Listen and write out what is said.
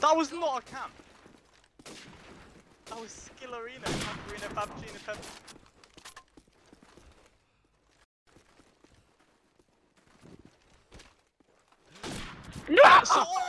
That was not a camp. That was Skill Arena, Camp Arena, PUBG, and No! Oh!